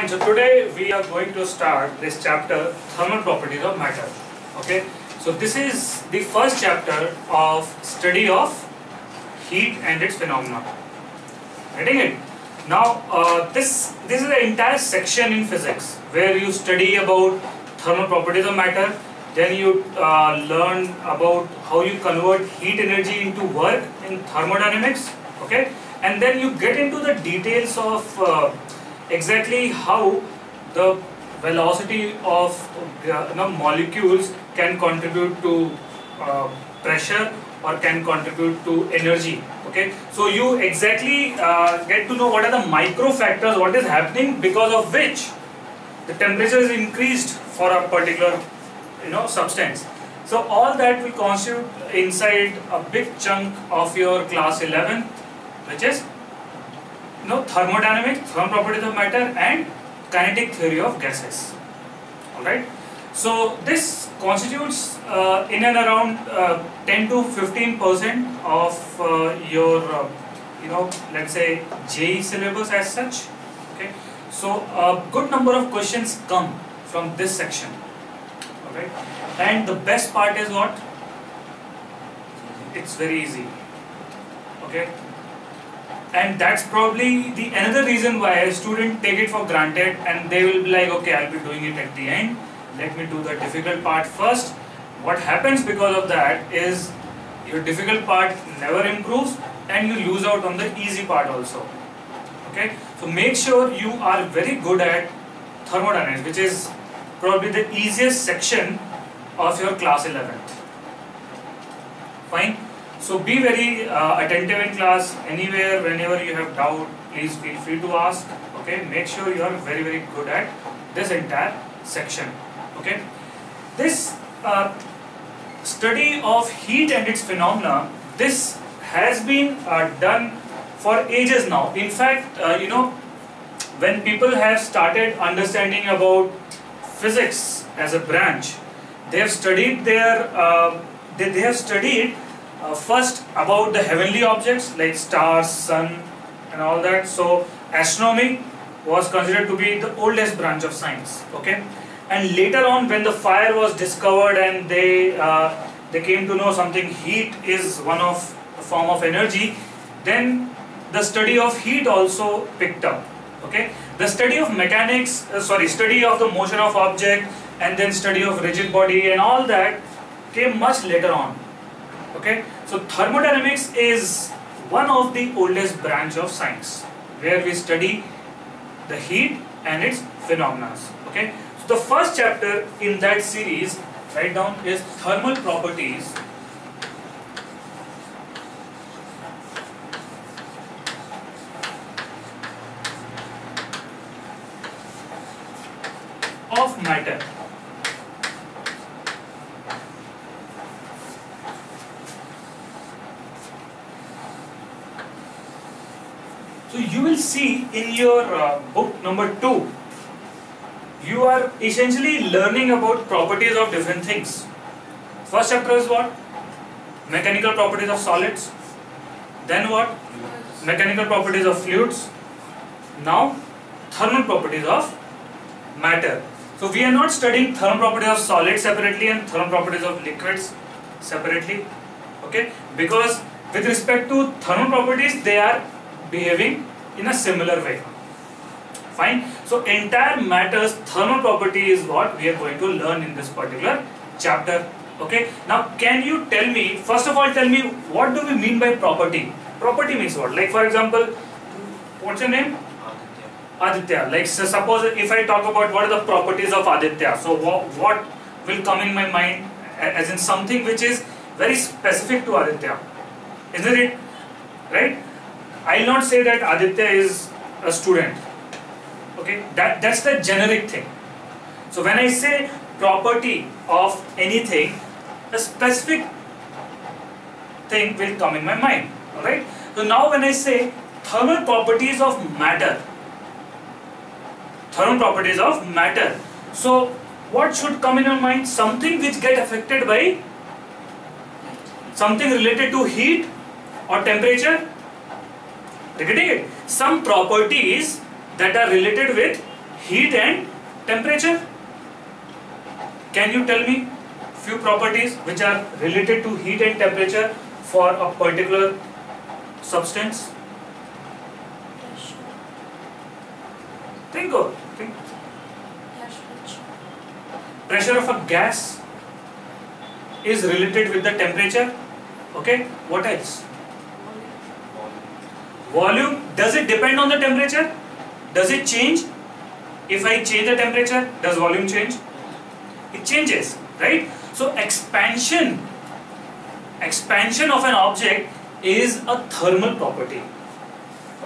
Fine, so today we are going to start this chapter, Thermal Properties of Matter. Okay, so this is the first chapter of study of heat and its phenomena. Getting it? Now, uh, this, this is the entire section in physics where you study about thermal properties of matter, then you uh, learn about how you convert heat energy into work in thermodynamics, okay? And then you get into the details of uh, exactly how the velocity of uh, you know, molecules can contribute to uh, pressure or can contribute to energy okay? So you exactly uh, get to know what are the micro factors what is happening because of which the temperature is increased for a particular you know substance. So all that will constitute inside a big chunk of your class 11 which is you know thermodynamics thermal properties of matter and kinetic theory of gases all right so this constitutes uh, in and around uh, 10 to 15 percent of uh, your uh, you know let's say JEE syllabus as such. Okay, so a good number of questions come from this section. Okay, and the best part is what? It's very easy. Okay, and that's probably the another reason why a student take it for granted and they will be like okay I'll be doing it at the end. Let me do the difficult part first. What happens because of that is your difficult part never improves and you lose out on the easy part also. Okay? So make sure you are very good at thermodynamics which is probably the easiest section of your class 11th fine so be very uh, attentive in class. Anywhere whenever you have doubt please feel free to ask okay? Make sure you are very very good at this entire section okay? This uh, study of heat and its phenomena this has been uh, done for ages now. In fact uh, you know when people have started understanding about physics as a branch they have studied their uh, they, they have studied uh, first about the heavenly objects like stars sun and all that. So astronomy was considered to be the oldest branch of science okay? And later on when the fire was discovered and they uh, they came to know something heat is one of a form of energy then the study of heat also picked up okay? The study of mechanics uh, sorry study of the motion of object and then study of rigid body and all that came much later on okay? So thermodynamics is one of the oldest branch of science where we study the heat and its phenomena. Okay? So the first chapter in that series, write down, is thermal properties of matter. So you will see in your uh, book number 2 you are essentially learning about properties of different things. First chapter is what? Mechanical properties of solids. Then what? Mechanical properties of fluids. Now, thermal properties of matter. So we are not studying thermal properties of solids separately and thermal properties of liquids separately. Okay? Because with respect to thermal properties, they are behaving in a similar way. Fine. So entire matters thermal property is what we are going to learn in this particular chapter. Okay. Now can you tell me, first of all tell me what do we mean by property? Property means what? Like for example, what's your name? Aditya. Aditya. Like so suppose if I talk about what are the properties of Aditya, so what, what will come in my mind as in something which is very specific to Aditya. Isn't it? Right? I'll not say that Aditya is a student. Okay? That that's the generic thing. So when i say property of anything a specific thing will come in my mind. All right so now when i say thermal properties of matter thermal properties of matter so what should come in your mind? Something which get affected by something related to heat or temperature it some properties that are related with heat and temperature. Can you tell me few properties which are related to heat and temperature for a particular substance? Think of think. Pressure of a gas is related with the temperature. Okay. What else? Volume. Does it depend on the temperature? Does it change? If I change the temperature, does volume change? It changes, right? So expansion, expansion of an object is a thermal property.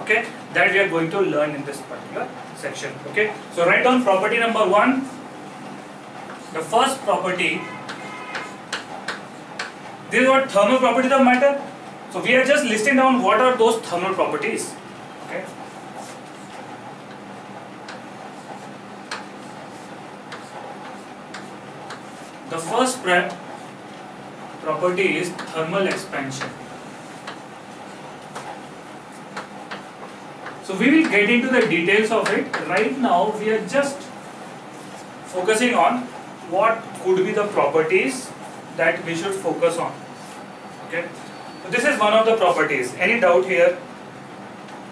Okay, that we are going to learn in this particular section. Okay, so write down property number one. The first property. This is what thermal properties of matter. So we are just listing down what are those thermal properties. Okay. The first property is thermal expansion. So we will get into the details of it. Right now we are just focusing on what could be the properties that we should focus on. Okay. This is one of the properties. Any doubt here?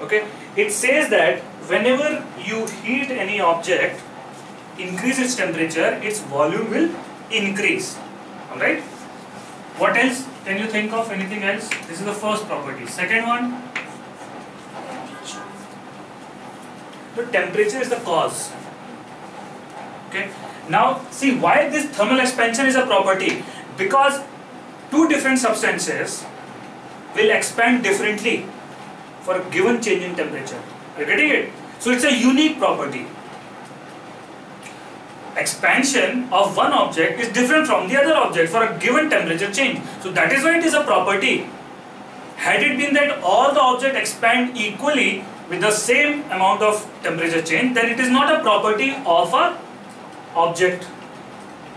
Okay. It says that whenever you heat any object, increase its temperature, its volume will increase. Alright? What else? Can you think of anything else? This is the first property. Second one? The temperature is the cause. Okay. Now see why this thermal expansion is a property. Because two different substances will expand differently for a given change in temperature. Are you getting it? So it's a unique property expansion of one object is different from the other object for a given temperature change. So that is why it is a property. Had it been that all the objects expand equally with the same amount of temperature change, then it is not a property of a object.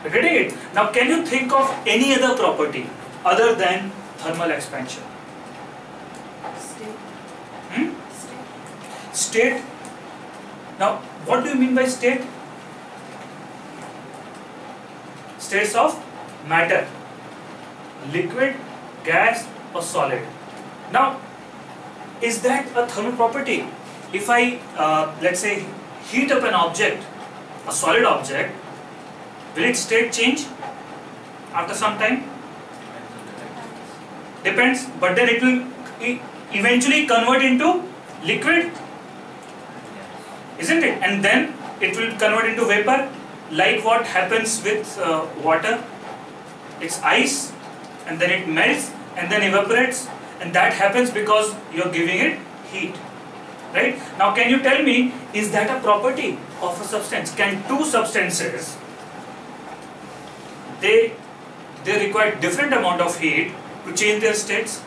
You getting it? Now can you think of any other property other than thermal expansion? State. Hmm? State. Now what do you mean by state? states of matter liquid gas or solid now is that a thermal property if i uh, let's say heat up an object a solid object will its state change after some time depends but then it will eventually convert into liquid isn't it? And then it will convert into vapor like what happens with uh, water. It's ice and then it melts and then evaporates and that happens because you're giving it heat right? Now can you tell me is that a property of a substance? Can two substances they they require different amount of heat to change their states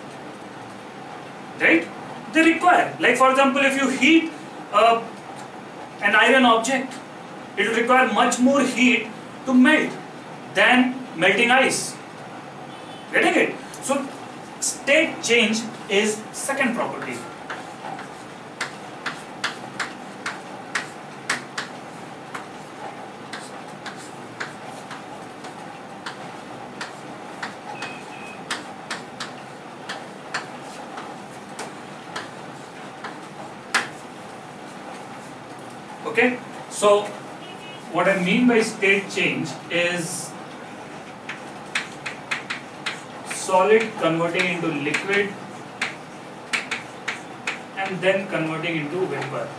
right? They require. Like for example if you heat uh, an iron object it will require much more heat to melt than melting ice. Getting it? So state change is second property. Okay, so what I mean by state change is solid converting into liquid and then converting into vapor.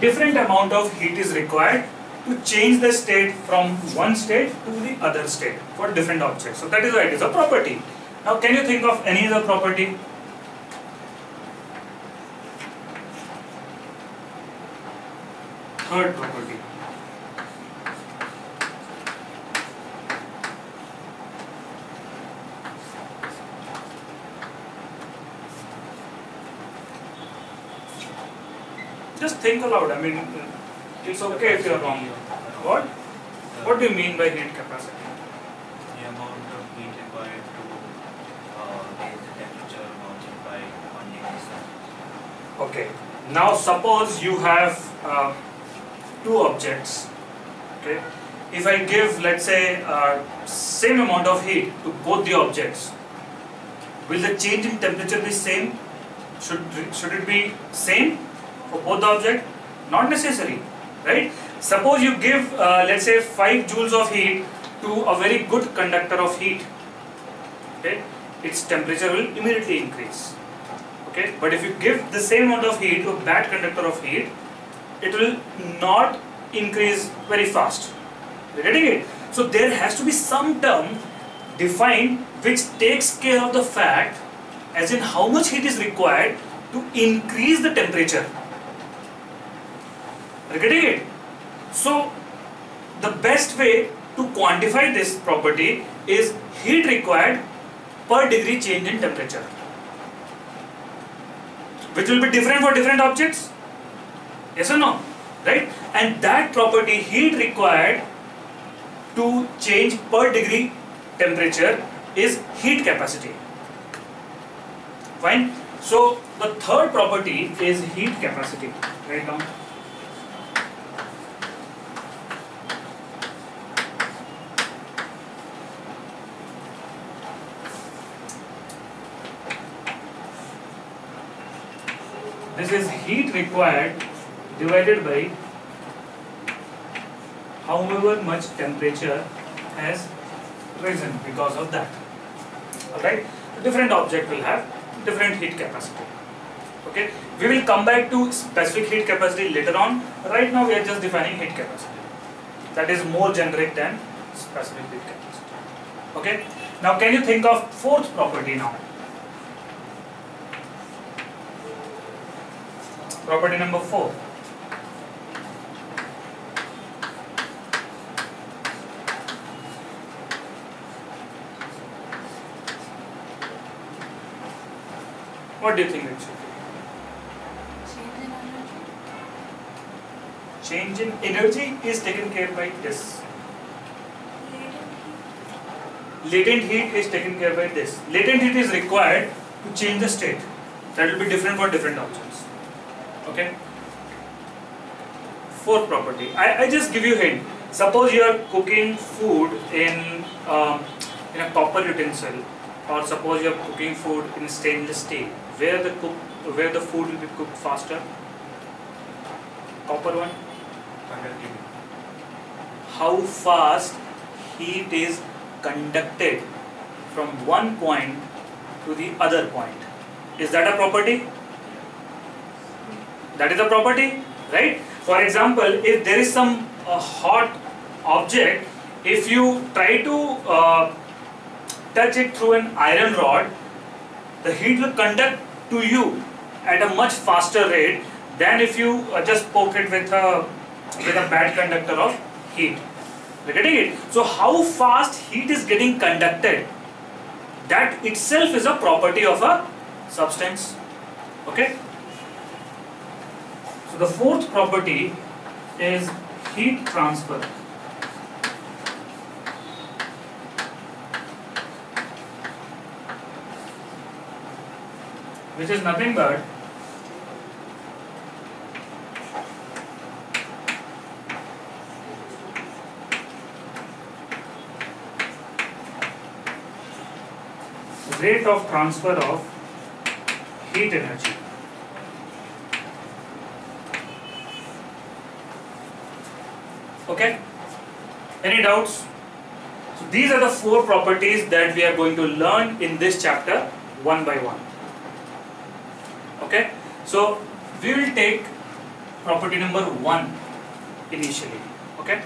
Different amount of heat is required to change the state from one state to the other state for different objects. So that is why it is a property. Now can you think of any other property third property. Just think aloud. I mean, it's okay if you're wrong. What? What do you mean by heat capacity? The amount of heat required to uh, raise the temperature object by 1 degree Celsius. Okay. Now suppose you have uh, two objects. Okay. If I give let's say uh, same amount of heat to both the objects, will the change in temperature be same? Should should it be same for both the object? Not necessary, right? Suppose you give uh, let's say 5 joules of heat to a very good conductor of heat. Okay, its temperature will immediately increase okay but if you give the same amount of heat to a bad conductor of heat it will not increase very fast. You're getting it? So there has to be some term defined which takes care of the fact as in how much heat is required to increase the temperature. You're getting it? So the best way to quantify this property is heat required per degree change in temperature which will be different for different objects yes or no? Right? And that property heat required to change per degree temperature is heat capacity. Fine? So the third property is heat capacity. Write down This is heat required divided by however much temperature has risen because of that. Alright? Different object will have different heat capacity. Okay? We will come back to specific heat capacity later on. Right now we are just defining heat capacity. That is more generic than specific heat capacity. Okay? Now can you think of fourth property now? Property number 4. What do you think it should be? Change in energy. Change in energy is taken care by this. Latent heat is taken care by this. Latent heat is required to change the state. That will be different for different objects. Okay? Fourth property. I, I just give you a hint. Suppose you are cooking food in um, in a copper utensil, or suppose you are cooking food in stainless steel. Where the cook, where the food will be cooked faster? Copper one. How fast heat is conducted from one point to the other point. Is that a property? That is a property, right? For example, if there is some uh, hot object, if you try to uh, touch it through an iron rod, the heat will conduct to you at a much faster rate than if you uh, just poke it with a with a bad conductor of heat. You're getting it? So how fast heat is getting conducted, that itself is a property of a substance. Okay? So the fourth property is heat transfer. Which is nothing but rate of transfer of heat energy. Okay? Any doubts? So these are the four properties that we are going to learn in this chapter one by one. So we will take property number one initially. Okay?